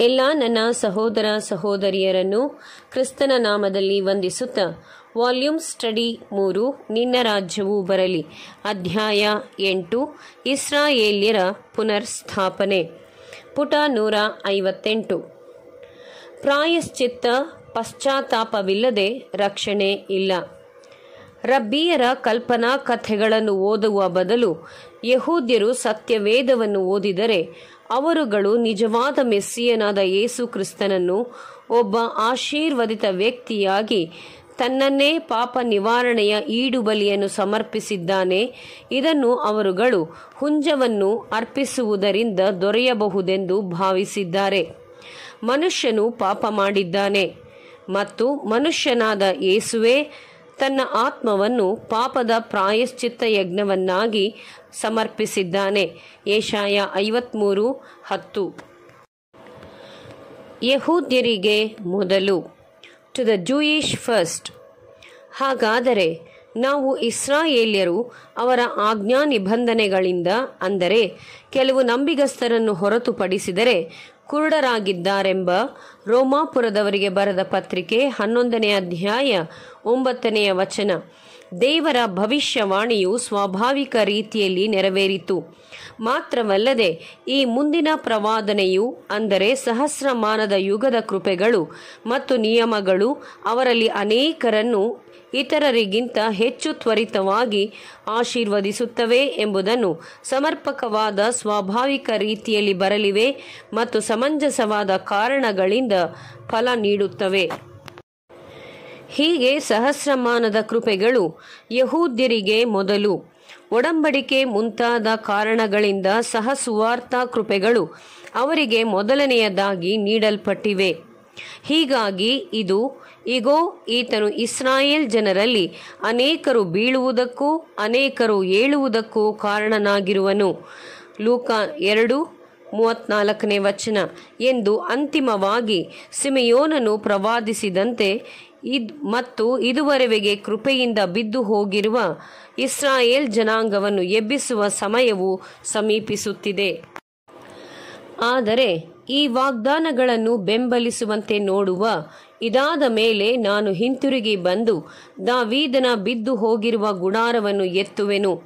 ಎಲ್ಲ ನನ್ನ ಸಹೋದರ ಸಹೋದರಿಯರನ್ನು ಕ್ರಿಸ್ತನ ನಾಮದಲ್ಲಿ ವಂದಿಸುತ್ತ ವಾಲ್ಯೂಮ್ ಸ್ಟಡಿ ಮೂರು, ನಿನ್ನ ರಾಜ್ಯವು ಬರಲಿ. ಅಧ್ಯಾಯ ಎಂಟು, ಇಸ್ರಾಯೇಲ್ಯರ ಪುನರ್ಸ್ಥಾಪನೆ. ಪುಟ ನೂರ ಐವತ್ತೆಂಟು. ಪ್ರಾಯಶ್ಚಿತ್ತ ಪಶ್ಚಾತ್ತಾಪವಿಲ್ಲದೆ ರಕ್ಷಣೆ ಇಲ್ಲ. ರಬ್ಬಿಯರ ಕಲ್ಪನಾ ಕಥೆಗಳನ್ನು ಓದುವ ಬದಲು ಯಹೂದ್ಯರು ಸತ್ಯವೇದವನ್ನು ಓದಿದರೆ ಅವರುಗಳು ನಿಜವಾದ ಮೆಸ್ಸಿಯನಾದ ಯೇಸು ಕ್ರಿಸ್ತನನ್ನು ಒಬ್ಬ ಆಶೀರ್ವದಿತ ವ್ಯಕ್ತಿಯಾಗಿ ತನ್ನನ್ನೇ ಪಾಪ ನಿವಾರಣೆಯ ಈಡುಬಲಿಯನ್ನು ಸಮರ್ಪಿಸಿದ್ದಾನೆ. ಇದನ್ನು ಅವರುಗಳು ಹುಂಜವನ್ನು ಅರ್ಪಿಸುವುದರಿಂದ ದೊರೆಯಬಹುದೆಂದು ಭಾವಿಸಿದ್ದಾರೆ. ಮನುಷ್ಯನು ಪಾಪ ಮಾಡಿದ್ದಾನೆ ಮತ್ತು ಮನುಷ್ಯನಾದ ಯೇಸುವೆ ತನ್ನ ಆತ್ಮವನ್ನು ಪಾಪದ ಪ್ರಾಯಶ್ಚಿತ್ತ ಯಜ್ಞವನ್ನಾಗಿ ಸಮರ್ಪಿಸಿದ್ದಾನೆ. ಏಷಾಯ ಐವತ್ಮೂರು ಹತ್ತು. ಯಹೂದ್ಯರಿಗೆ ಮೊದಲು ಟು ದ ಜೂಯಿಶ್ ಫಸ್ಟ್ ಹಾಗಾದರೆ, ನಾವು ಇಸ್ರಾಯೇಲ್ಯರು ಅವರ ಆಜ್ಞಾ ನಿಬಂಧನೆಗಳಿಂದ ಅಂದರೆ, ಕೆಲವು ನಂಬಿಗಸ್ತರನ್ನು ಹೊರತುಪಡಿಸಿದರೆ, ಕುರುಡರಾಗಿದ್ದಾರೆಂಬ ರೋಮಾಪುರದವರಿಗೆ ಬರೆದ ಪತ್ರಿಕೆ ಹನ್ನೊಂದನೇ ಅಧ್ಯಾಯ ಒಂಬತ್ತನೆಯ ವಚನ. ದೇವರ ಭವಿಷ್ಯವಾಣಿಯು ಸ್ವಾಭಾವಿಕ ರೀತಿಯಲ್ಲಿ ನೆರವೇರಿತು. ಮಾತ್ರವಲ್ಲದೆ, ಈ ಮುಂದಿನ ಪ್ರವಾದನೆಯು, ಅಂದರೆ ಸಹಸ್ರಮಾನದ ಯುಗದ ಕೃಪೆಗಳು ಮತ್ತು ನಿಯಮಗಳು, ಅವರಲ್ಲಿ ಅನೇಕರನ್ನು ಇತರರಿಗಿಂತ ಹೆಚ್ಚು ತ್ವರಿತವಾಗಿ ಆಶೀರ್ವದಿಸುತ್ತವೆ ಎಂಬುದನ್ನು ಸಮರ್ಪಕವಾದ ಸ್ವಾಭಾವಿಕ ರೀತಿಯಲ್ಲಿ ಬರಲಿವೆ ಮತ್ತು ಸಮಂಜಸವಾದ ಕಾರಣಗಳಿಂದ ಫಲ ನೀಡುತ್ತವೆ. ಹೀಗೆ ಸಹಸ್ರಮಾನದ ಕೃಪೆಗಳು ಯಹೂದ್ಯರಿಗೆ ಮೊದಲು. ಒಡಂಬಡಿಕೆ ಮುಂತಾದ ಕಾರಣಗಳಿಂದ ಸಹ ಸುವಾರ್ಥ ಕೃಪೆಗಳು ಅವರಿಗೆ ಮೊದಲನೆಯದಾಗಿ ನೀಡಲ್ಪಟ್ಟಿವೆ. ಹೀಗಾಗಿ ಇದು, ಇಗೋ, ಈತನು ಇಸ್ರಾಯೇಲ್ ಜನರಲ್ಲಿ ಅನೇಕರು ಬೀಳುವುದಕ್ಕೂ ಅನೇಕರು ಏಳುವುದಕ್ಕೂ ಕಾರಣನಾಗಿರುವನು. ಲೂಕ ಎರಡು, ಮೂವತ್ನಾಲ್ಕನೇ ವಚನ. ಎಂದು ಅಂತಿಮವಾಗಿ ಸಿಮಿಯೋನನು ಪ್ರವಾದಿಸಿದಂತೆ ಇದ್ ಮತ್ತು ಇದುವರೆಗೆ ಕೃಪೆಯಿಂದ ಬಿದ್ದು ಹೋಗಿರುವ ಇಸ್ರಾಯೇಲ್ ಜನಾಂಗವನ್ನು ಎಬ್ಬಿಸುವ ಸಮಯವು ಸಮೀಪಿಸುತ್ತಿದೆ. ಆದರೆ ಈ ವಾಗ್ದಾನಗಳನ್ನು ಬೆಂಬಲಿಸುವಂತೆ ನೋಡುವ ಇದಾದ ಮೇಲೆ ನಾನು ಹಿಂತಿರುಗಿ ಬಂದು ದಾವೀದನ ಬಿದ್ದು ಹೋಗಿರುವ ಗುಡಾರವನ್ನು ಎತ್ತುವೆನು.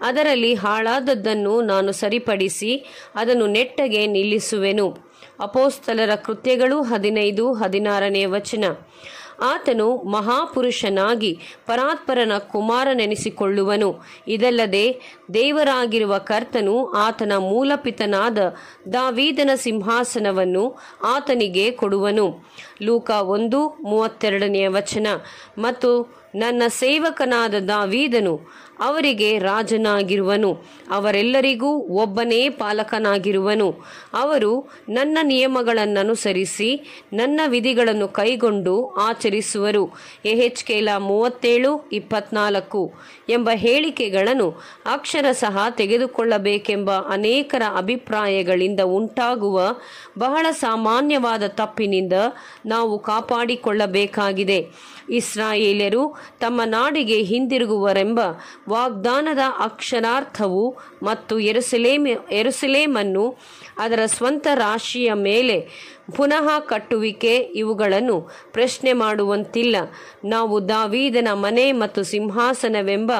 ಅದರಲ್ಲಿ ಹಾಳಾದದ್ದನ್ನು ನಾನು ಸರಿಪಡಿಸಿ ಅದನ್ನು ನೆಟ್ಟಗೆ ನಿಲ್ಲಿಸುವೆನು. ಅಪೋಸ್ತಲರ ಕೃತ್ಯಗಳು ಹದಿನೈದು, ಹದಿನಾರನೇ ವಚನ. ಆತನು ಮಹಾಪುರುಷನಾಗಿ ಪರಾತ್ಪರನ ಕುಮಾರನೆನಿಸಿಕೊಳ್ಳುವನು. ಇದಲ್ಲದೆ ದೇವರಾಗಿರುವ ಕರ್ತನು ಆತನ ಮೂಲಪಿತನಾದ ದಾವೀದನ ಸಿಂಹಾಸನವನ್ನು ಆತನಿಗೆ ಕೊಡುವನು. ಲೂಕ ಒಂದು, ಮೂವತ್ತೆರಡನೆಯ ವಚನ. ಮತ್ತು ನನ್ನ ಸೇವಕನಾದ ದಾವೀದನು ಅವರಿಗೆ ರಾಜನಾಗಿರುವನು. ಅವರೆಲ್ಲರಿಗೂ ಒಬ್ಬನೇ ಪಾಲಕನಾಗಿರುವನು. ಅವರು ನನ್ನ ನಿಯಮಗಳನ್ನನುಸರಿಸಿ ನನ್ನ ವಿಧಿಗಳನ್ನು ಕೈಗೊಂಡು ಆಚರಿಸುವರು. ಎಹೆಚ್ಕೆಲ ಮೂವತ್ತೇಳು, ಇಪ್ಪತ್ನಾಲ್ಕು ಎಂಬ ಹೇಳಿಕೆಗಳನ್ನು ಅಕ್ಷರಶಃ ತೆಗೆದುಕೊಳ್ಳಬೇಕೆಂಬ ಅನೇಕರ ಅಭಿಪ್ರಾಯಗಳಿಂದ ಉಂಟಾಗುವ ಬಹಳ ಸಾಮಾನ್ಯವಾದ ತಪ್ಪಿನಿಂದ ನಾವು ಕಾಪಾಡಿಕೊಳ್ಳಬೇಕಾಗಿದೆ. ಇಸ್ರಾಯೇಲರು ತಮ್ಮ ನಾಡಿಗೆ ಹಿಂದಿರುಗುವರೆಂಬ ವಾಗ್ದಾನದ ಅಕ್ಷರಾರ್ಥವು ಮತ್ತು ಎರುಸಲೇಮ್ ಎರುಸಲೇಮನ್ನು ಅದರ ಸ್ವಂತ ರಾಶಿಯ ಮೇಲೆ ಪುನಃ ಕಟ್ಟುವಿಕೆ ಇವುಗಳನ್ನು ಪ್ರಶ್ನೆ ಮಾಡುವಂತಿಲ್ಲ. ನಾವು ದಾವೀದನ ಮನೆ ಮತ್ತು ಸಿಂಹಾಸನವೆಂಬ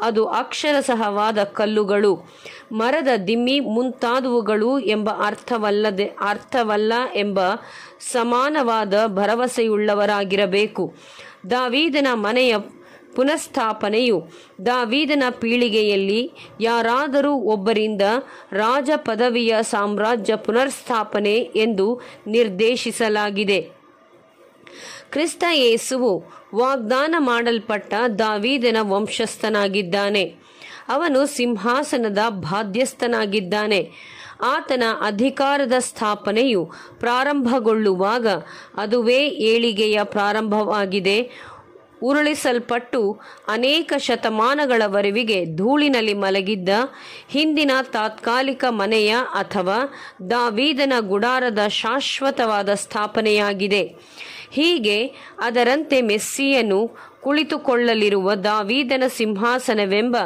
ಅದು ಅಕ್ಷರಸಹವಾದ ಕಲ್ಲುಗಳು, ಮರದ ದಿಮ್ಮಿ ಮುಂತಾದವುಗಳು ಎಂಬ ಅರ್ಥವಲ್ಲದೆ, ಅರ್ಥವಲ್ಲ ಎಂಬ ಸಮಾನವಾದ ಭರವಸೆಯುಳ್ಳವರಾಗಿರಬೇಕು. ದಾವೀದನ ಮನೆಯ ಪುನಃಸ್ಥಾಪನೆಯು ದಾವೀದನ ಪೀಳಿಗೆಯಲ್ಲಿ ಯಾರಾದರೂ ಒಬ್ಬರಿಂದ ರಾಜ ಪದವಿಯ ಸಾಮ್ರಾಜ್ಯ ಪುನರ್ಸ್ಥಾಪನೆ ಎಂದು ನಿರ್ದೇಶಿಸಲಾಗಿದೆ. ಕ್ರಿಸ್ತ ಯೇಸುವು ವಾಗ್ದಾನ ಮಾಡಲ್ಪಟ್ಟ ದಾವೀದನ ವಂಶಸ್ಥನಾಗಿದ್ದಾನೆ. ಅವನು ಸಿಂಹಾಸನದ ಬಾಧ್ಯಸ್ಥನಾಗಿದ್ದಾನೆ. ಆತನ ಅಧಿಕಾರದ ಸ್ಥಾಪನೆಯು ಪ್ರಾರಂಭಗೊಳ್ಳುವಾಗ ಅದುವೇ ಏಳಿಗೆಯ ಪ್ರಾರಂಭವಾಗಿದೆ. ಉರುಳಿಸಲ್ಪಟ್ಟು ಅನೇಕ ಶತಮಾನಗಳವರೆವಿಗೆ ಧೂಳಿನಲ್ಲಿ ಮಲಗಿದ್ದ ಹಿಂದಿನ ತಾತ್ಕಾಲಿಕ ಮನೆಯ ಅಥವಾ ದಾವೀದನ ಗುಡಾರದ ಶಾಶ್ವತವಾದ ಸ್ಥಾಪನೆಯಾಗಿದೆ. ಹೀಗೆ ಅದರಂತೆ ಮೆಸ್ಸಿಯನು ಕುಳಿತುಕೊಳ್ಳಲಿರುವ ದಾವೀದನ ಸಿಂಹಾಸನವೆಂಬ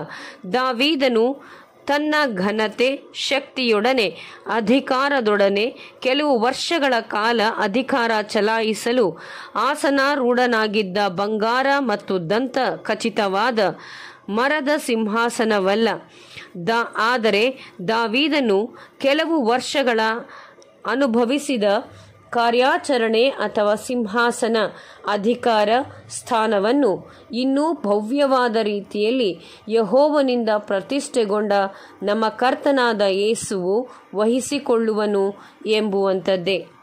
ದಾವೀದನು ತನ್ನ ಘನತೆ ಶಕ್ತಿಯೊಡನೆ, ಅಧಿಕಾರದೊಡನೆ ಕೆಲವು ವರ್ಷಗಳ ಕಾಲ ಅಧಿಕಾರ ಚಲಾಯಿಸಲು ಆಸನಾರೂಢನಾಗಿದ್ದ ಬಂಗಾರ ಮತ್ತು ದಂತ ಖಚಿತವಾದ ಮರದ ಸಿಂಹಾಸನವಲ್ಲ. ದ, ಆದರೆ ದಾವೀದನು ಕೆಲವು ವರ್ಷಗಳ ಅನುಭವಿಸಿದ ಕಾರ್ಯಾಚರಣೆ ಅಥವಾ ಸಿಂಹಾಸನ ಅಧಿಕಾರ ಸ್ಥಾನವನ್ನು ಇನ್ನೂ ಭವ್ಯವಾದ ರೀತಿಯಲ್ಲಿ ಯಹೋವನಿಂದ ಪ್ರತಿಷ್ಠೆಗೊಂಡ ನಮ್ಮ ಕರ್ತನಾದ ಯೇಸುವು ವಹಿಸಿಕೊಳ್ಳುವನು ಎಂಬುವಂಥದ್ದೇ.